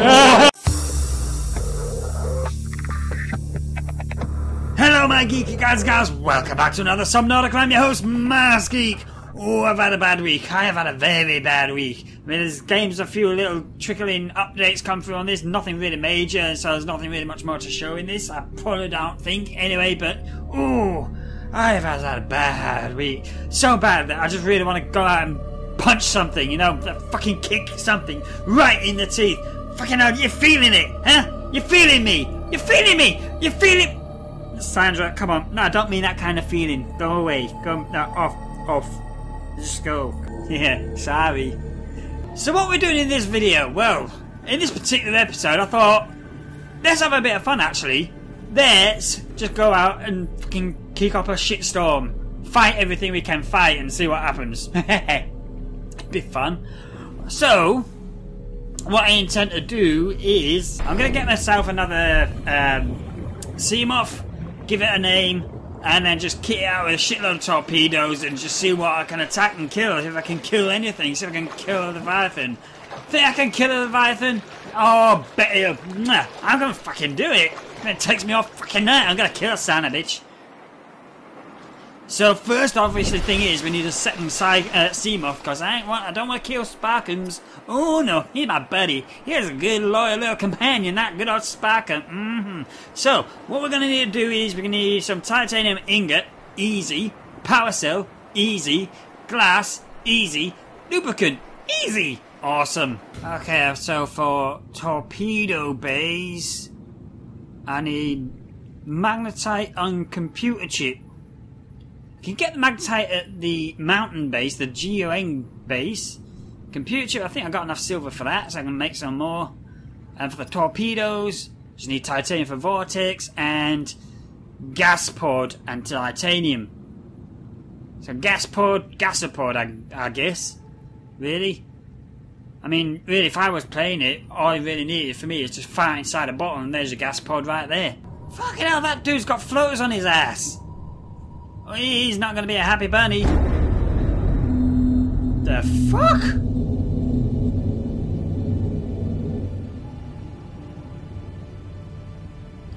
Hello, my geeky guys, guys. Welcome back to another Subnautica. I'm your host, Masked Geek. Oh, I've had a bad week. I have had a very bad week. I mean, there's games, a few little trickling updates come through on this. Nothing really major, so there's nothing really much more to show in this. I probably don't think anyway, but oh, I have had a bad week. So bad that I just really want to go out and punch something, you know, fucking kick something right in the teeth. Fucking hell, you're feeling it, huh? You're feeling me. You're feeling me. You're feeling. Sandra, come on. No, I don't mean that kind of feeling. Go away. Go no, off, off. Just go. Yeah, sorry. So what we're doing in this video? Well, in this particular episode, I thought let's have a bit of fun. Actually, let's just go out and fucking kick up a shitstorm, fight everything we can fight, and see what happens. be fun. So, what I intend to do is I'm gonna get myself another um, Seamoth, give it a name, and then just kit it out with a shitload of torpedoes and just see what I can attack and kill. If I can kill anything, see if I can kill a Leviathan. Think I can kill a Leviathan? Oh, bet you. I'm gonna fucking do it. It takes me off fucking night. I'm gonna kill a son bitch. So first, obviously, thing is we need a second side uh, Seamoth because I ain't want, I don't want to kill Sparkums. Oh no, he's my buddy. He's a good loyal little companion, that good old Sparkum. Mm-hmm. So what we're gonna need to do is we're gonna need some titanium ingot, easy. Power cell, easy. Glass, easy. Lubricant, easy. Awesome. Okay, so for torpedo bays, I need magnetite on computer chip. You can get the magnetite at the mountain base, the GON base. Computer chip, I think I got enough silver for that, so I can make some more. And for the torpedoes, just need titanium for vortex and gas pod and titanium. So gas pod, gasopod, I, I guess. Really? I mean, really, if I was playing it, all I really needed for me is just fire inside a bottle and there's a gas pod right there. Fucking hell, that dude's got floaters on his ass. He's not going to be a happy bunny. The fuck?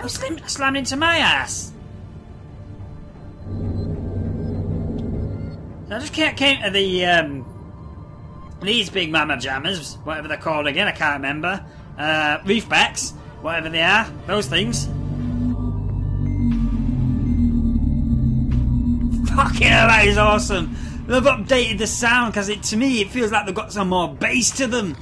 Slim slammed into my ass. I just can't came to the um, these big mama jammers, whatever they're called again, I can't remember. Uh, reefbacks, whatever they are, those things. Fucking hell, that is awesome. They've updated the sound because it to me it feels like they've got some more bass to them.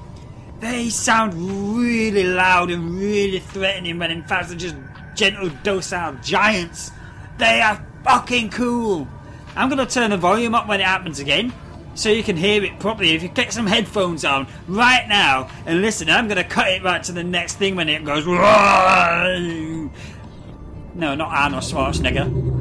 They sound really loud and really threatening when in fact they're just gentle, docile giants. They are fucking cool. I'm going to turn the volume up when it happens again so you can hear it properly. If you get some headphones on right now and listen, I'm going to cut it right to the next thing when it goes. No, not Arnold Schwarzenegger.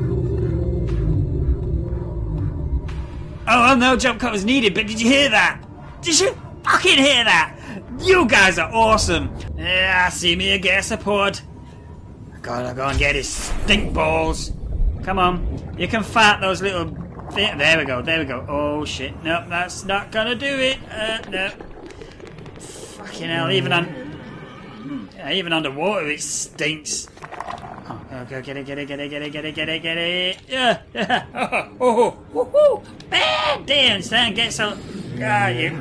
Oh, no jump cut was needed, but did you hear that? Did you fucking hear that? You guys are awesome. Yeah, see me a gasopod. I gotta go and get his stink balls. Come on, you can fart those little. There we go. There we go. Oh shit! Nope, that's not gonna do it. Uh, no. Fucking hell! Even on, even underwater, it stinks. Oh, go get it, get it, get it, get it, get it, get it, get it. Yeah, yeah. Oh, oh, oh, oh. Bad damn, son, get some. Ah, you.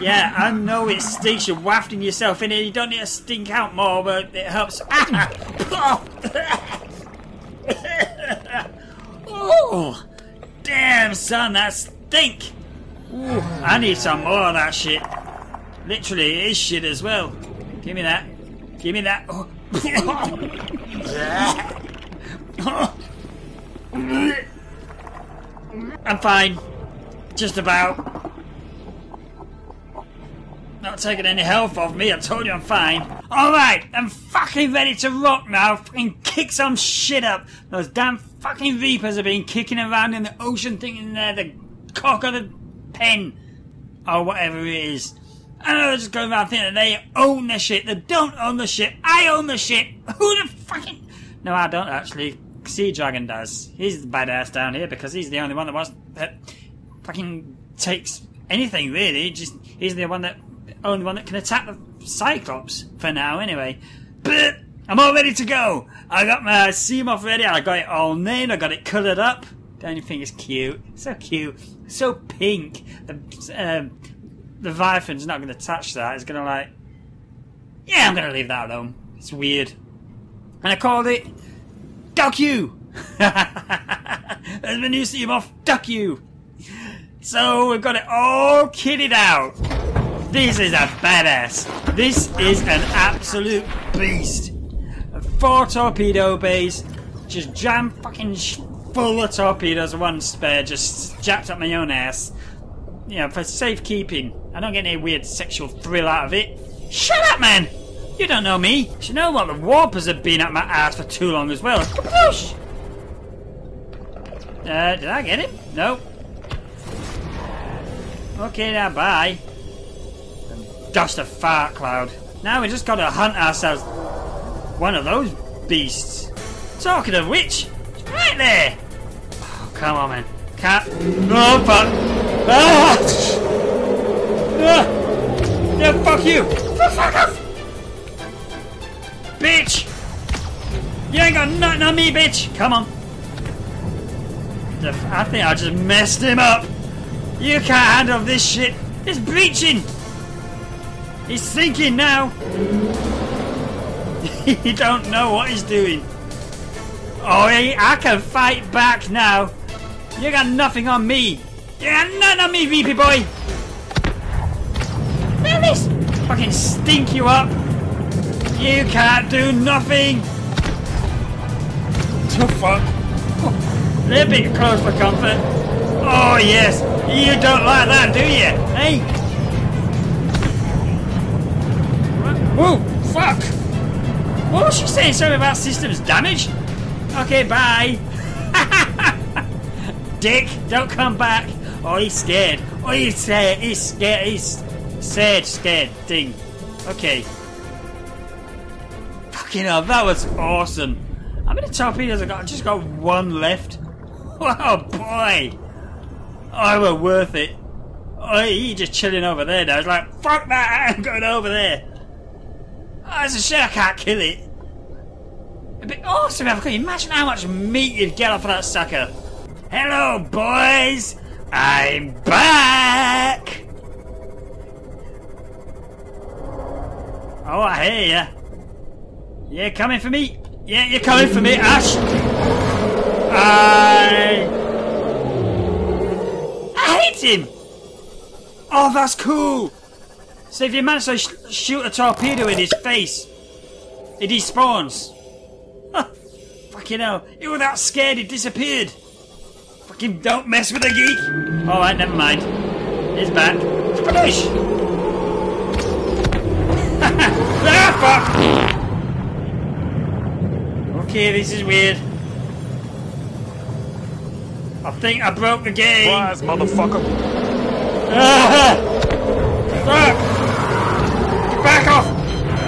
Yeah, I know it stinks. You're wafting yourself in it. You don't need to stink out more, but it helps. oh, damn, son, that stink. Ooh, I need some more of that shit. Literally, it is shit as well. Give me that. Give me that. Oh. I'm fine. Just about. Not taking any health off me, I told you I'm fine. Alright, I'm fucking ready to rock now. Fucking kick some shit up. Those damn fucking Reapers have been kicking around in the ocean thinking they're the cock of the pen. Or whatever it is. I know they're just going around thinking they own the shit. They don't own the shit. I own the shit. Who the fucking... No, I don't actually. Sea Dragon does. He's the badass down here because he's the only one that wants... That fucking takes anything, really. Just He's the one that... Only one that can attack the Cyclops for now, anyway. But I'm all ready to go. I got my Seamoth ready. I got it all named. I got it coloured up. Don't you think it's cute? So cute. So pink. The um, the Leviathan's not going to touch that. It's going to like... Yeah, I'm going to leave that alone. It's weird. And I called it... Duck You! There's my new Seamoth, Duck You! So we've got it all kitted out. This is a badass. This is an absolute beast. Four torpedo bays, just jam fucking full of torpedoes, one spare, just jacked up my own ass. You know, for safekeeping. I don't get any weird sexual thrill out of it. Shut up, man! You don't know me. You know what? The warpers have been at my ass for too long as well. Push! Uh, did I get him? No. Okay, now bye. Dust a fart cloud. Now we just gotta hunt ourselves one of those beasts. Talking of which, right there. Oh, come on, man. Cat. Oh, fuck. Ah! ah! Yeah, fuck you. Fuck off. Bitch. You ain't got nothing on me, bitch. Come on. I think I just messed him up. You can't handle this shit. It's breaching. He's sinking now. he don't know what he's doing. Oh, I can fight back now. You got nothing on me. You got nothing on me, VP boy. Let this fucking stink you up. You can't do nothing. Oh, the fuck? A little bit close for comfort. Oh yes, you don't like that, do you? Hey? Whoa, fuck! What was she saying? Something about systems damage? Okay, bye. Dick, don't come back. Oh, he's scared. Oh, he's scared. He's scared. He's scared, scared thing. Okay. Fucking hell, that was awesome. How many torpedoes I got? I just got one left. Oh boy! Oh, we're worth it. Oh, he just chilling over there now. He's like, fuck that, I'm going over there. Oh, it's a shame I can't kill it. It'd be awesome if I could. Imagine how much meat you'd get off of that sucker. Hello, boys! I'm back! Oh, I hear you. Yeah, coming for me? Yeah, you're coming for me, Ash! I... I hate him! Oh, that's cool! So if you manage to sh shoot a torpedo in his face, it despawns. Huh. Fucking hell, he was that scared he disappeared. Fucking don't mess with a geek! Alright, never mind. He's back. Splash! ah, fuck! Okay, this is weird. I think I broke the game. Surprise, motherfucker. Ah! Fuck! Get back off!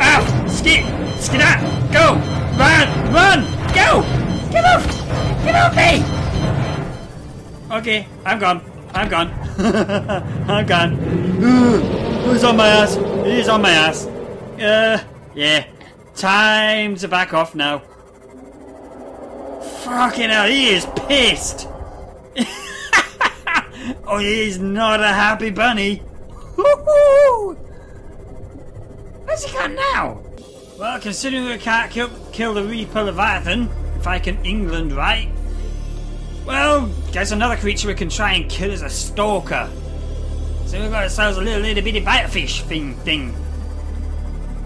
Ow! Skip! Skid out! Go! Run! Run! Go! Get off! Get off me! Okay, I'm gone. I'm gone. I'm gone. Who's on my ass? He's on my ass. Uh, yeah. Time to back off now. Fucking hell, he is pissed! oh, he's not a happy bunny. Where's he gone now? Well, considering we can't kill, kill the Reaper Leviathan, if I can England right, well, guess another creature we can try and kill is a stalker. So we've got ourselves a little little bitty bitefish thing thing.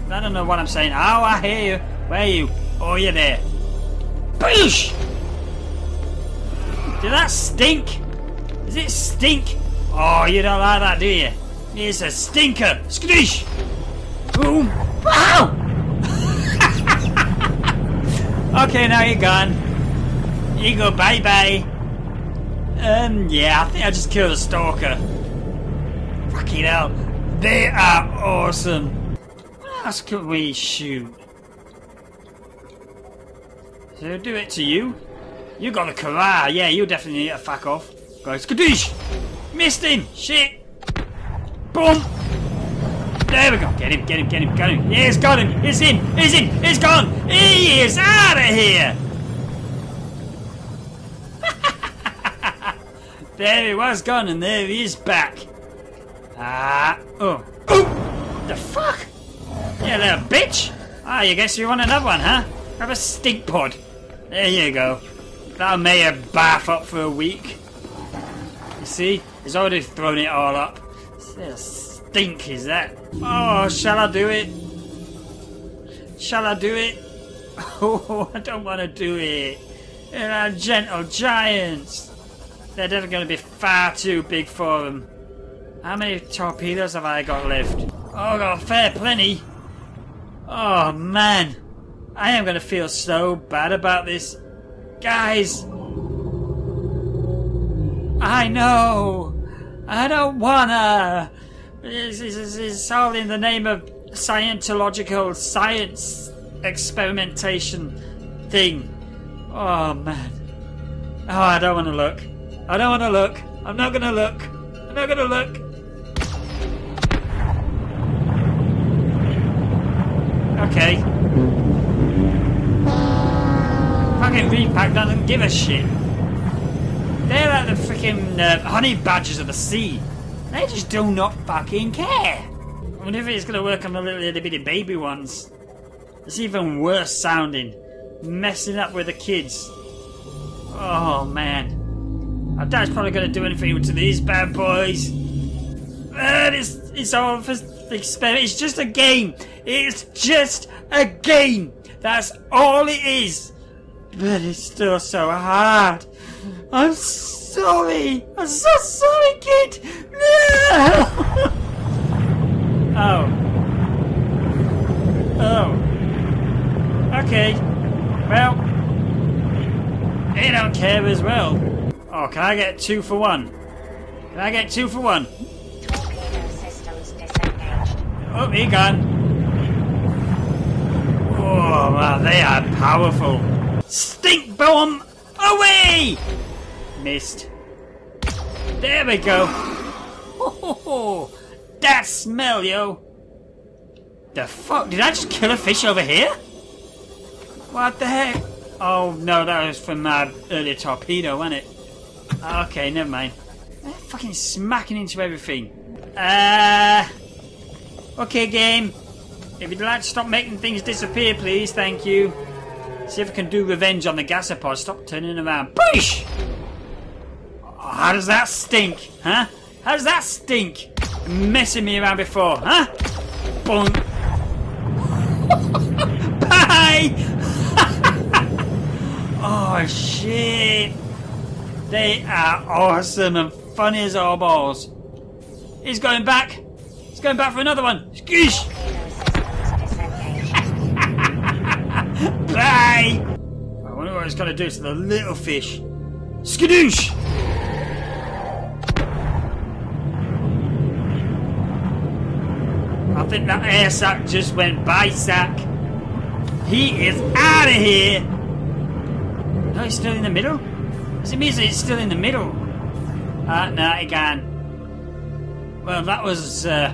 I don't know what I'm saying. Oh, I hear you. Where are you? Oh, you're there. Boosh! Did that stink? Does it stink? Oh, you don't like that, do you? It's a stinker. Skadoosh! Boom! Wow! okay, now you're gone. You go bye-bye. Um, yeah, I think I just killed a stalker. Fucking hell. They are awesome. What else could we shoot? So do it to you. You got the Kara. Yeah, you definitely need to fuck off. Guys, skadoosh! Missed him! Shit! Boom! There we go. Get him, get him, get him, get him. He's got him. He's in. He's in. He's gone. He is out of here. there he was gone, and there he is back. Ah. Oh. Oh. The fuck? Yeah, little bitch. Ah, you guess you want another one, huh? Have a stink pod. There you go. That'll make you bath up for a week. You see? He's already thrown it all up. What stink is that? Oh, shall I do it? Shall I do it? Oh, I don't want to do it. They're gentle giants. They're definitely going to be far too big for them. How many torpedoes have I got left? Oh, got a fair plenty. Oh, man. I am going to feel so bad about this. Guys. I know. I don't wanna. It's, it's, it's all in the name of Scientological science experimentation thing. Oh man. Oh, I don't want to look. I don't want to look. I'm not gonna look. I'm not gonna look. Okay. Fucking reefback doesn't give a shit. They're like the freaking uh, honey badgers of the sea. They just do not fucking care. I wonder if it's gonna work on the little itty bitty baby ones. It's even worse sounding. Messing up with the kids. Oh man. Our dad's probably gonna do anything to these bad boys. Man, it's, it's all for the experiment. It's just a game. It's just a game. That's all it is. But it's still so hard. I'm sorry. I'm so sorry, kid. No. oh. Oh. Okay. Well, they don't care as well. Oh, can I get two for one? Can I get two for one? Oh, he gone. Oh, wow, they are powerful. Stink bomb away! Missed. There we go. Oh, that smell, yo. The fuck? Did I just kill a fish over here? What the heck? Oh, no, that was from my earlier torpedo, wasn't it? Okay, never mind. They're fucking smacking into everything. Uh. Okay, game. If you'd like to stop making things disappear, please, thank you. See if I can do revenge on the gasopod. Stop turning around. Oh, how does that stink? Huh? How does that stink? Messing me around before, huh? Boom. Bye! oh, shit. They are awesome and funny as all balls. He's going back. He's going back for another one. Skoosh! I wonder what it's going to do to the little fish. Skadoosh! I think that air sack just went by sack. He is out of here! No, he's still in the middle? Does it mean he's still in the middle? Ah, no, he gone. Well, that was uh,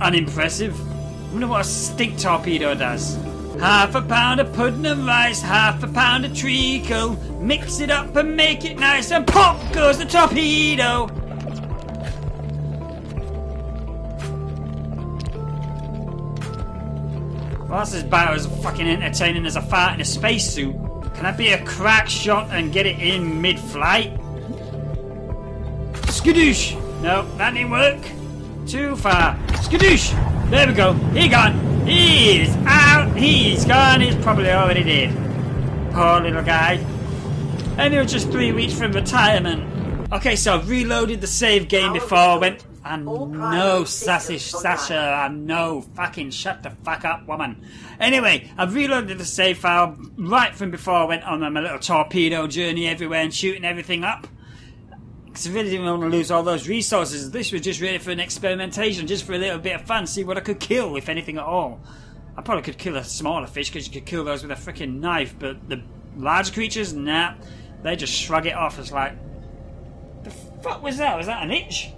unimpressive. I wonder what a stink torpedo does. Half a pound of pudding and rice, half a pound of treacle. Mix it up and make it nice, and pop goes the torpedo. Well, that's about as fucking entertaining as a fart in a spacesuit. Can I be a crack shot and get it in mid-flight? Skadoosh! No, that didn't work. Too far. Skadoosh! There we go. He gone. He's out. He's gone. He's probably already dead. Poor little guy. And he was just three weeks from retirement. Okay, so I've reloaded the save game before I went. And no, sassy Sasha, I know. Fucking shut the fuck up, woman. Anyway, I've reloaded the save file right from before I went on my little torpedo journey everywhere and shooting everything up. Really didn't want to lose all those resources. This was just really for an experimentation, just for a little bit of fun, see what I could kill, if anything at all. I probably could kill a smaller fish because you could kill those with a freaking knife, but the larger creatures, nah. They just shrug it off. It's like, the fuck was that? Was that an itch?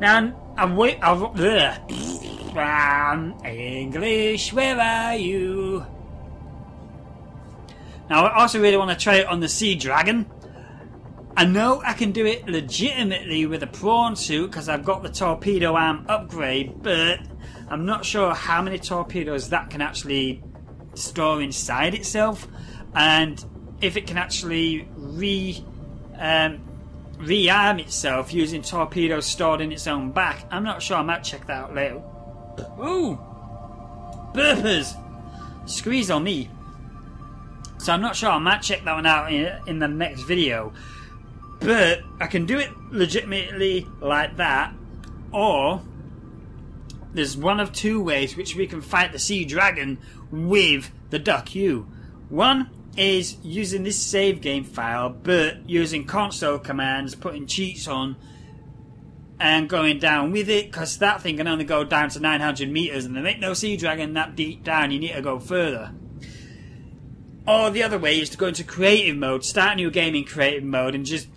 Now, I'm wait. I've, ugh. um, English, where are you? Now, I also really want to try it on the Sea Dragon. I know I can do it legitimately with a prawn suit because I've got the torpedo arm upgrade, but I'm not sure how many torpedoes that can actually store inside itself, and if it can actually re um, rearm itself using torpedoes stored in its own back. I'm not sure. I might check that out later. Ooh, burpers! Squeeze on me. So I'm not sure. I might check that one out in, in the next video. But I can do it legitimately like that, or there's one of two ways which we can fight the Sea Dragon with the Duck U. One is using this save game file, but using console commands, putting cheats on, and going down with it, because that thing can only go down to 900 meters, and there ain't no Sea Dragon that deep down, you need to go further. Or the other way is to go into creative mode, start a new game in creative mode, and just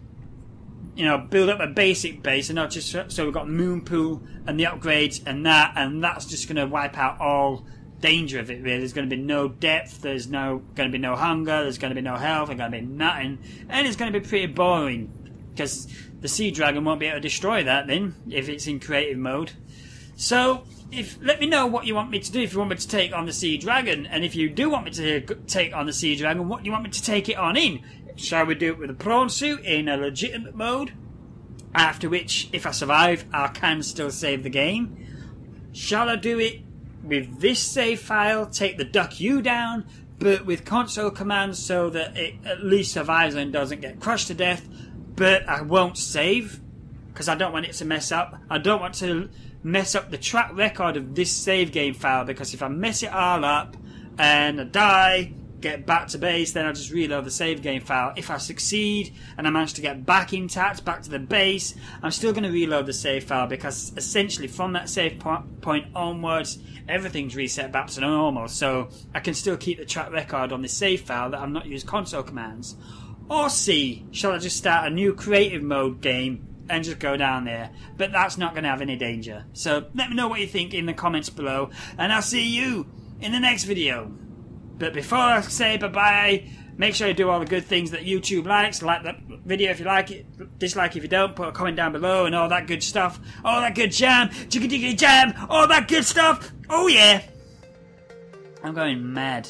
you know, build up a basic base and not just so we've got Moonpool and the upgrades and that, and that's just going to wipe out all danger of it. Really, there's going to be no depth. There's no going to be no hunger. There's going to be no health. There's going to be nothing, and it's going to be pretty boring because the Sea Dragon won't be able to destroy that then if it's in creative mode. So, if let me know what you want me to do. If you want me to take on the Sea Dragon, and if you do want me to take on the Sea Dragon, what do you want me to take it on in? Shall we do it with a prawn suit in a legitimate mode? After which, if I survive, I can still save the game. Shall I do it with this save file, take the Duck you down, but with console commands so that it at least survives and doesn't get crushed to death, but I won't save because I don't want it to mess up. I don't want to mess up the track record of this save game file because if I mess it all up and I die, get back to base, then I'll just reload the save game file. If I succeed and I manage to get back intact, back to the base, I'm still going to reload the save file because essentially from that save point onwards, everything's reset back to normal. So I can still keep the track record on the save file that I've not used console commands. Or C, shall I just start a new creative mode game and just go down there. But that's not going to have any danger. So let me know what you think in the comments below, and I'll see you in the next video. But before I say bye-bye, make sure you do all the good things that YouTube likes. Like the video if you like it, dislike if you don't, put a comment down below and all that good stuff. All that good jam, jiggy jiggy jam, all that good stuff. Oh yeah. I'm going mad.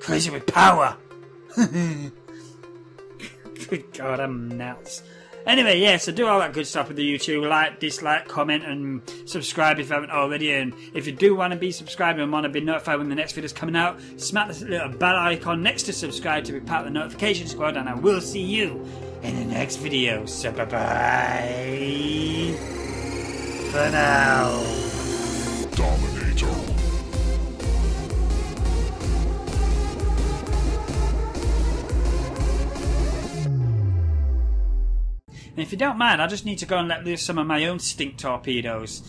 Crazy with power. good God, I'm nuts. Anyway, yeah, so do all that good stuff with the YouTube. Like, dislike, comment, and subscribe if you haven't already. And if you do want to be subscribed and want to be notified when the next video is coming out, smack the little bell icon next to subscribe to be part of the notification squad. And I will see you in the next video. So bye bye for now. Dominator. And if you don't mind, I just need to go and let loose some of my own stink torpedoes.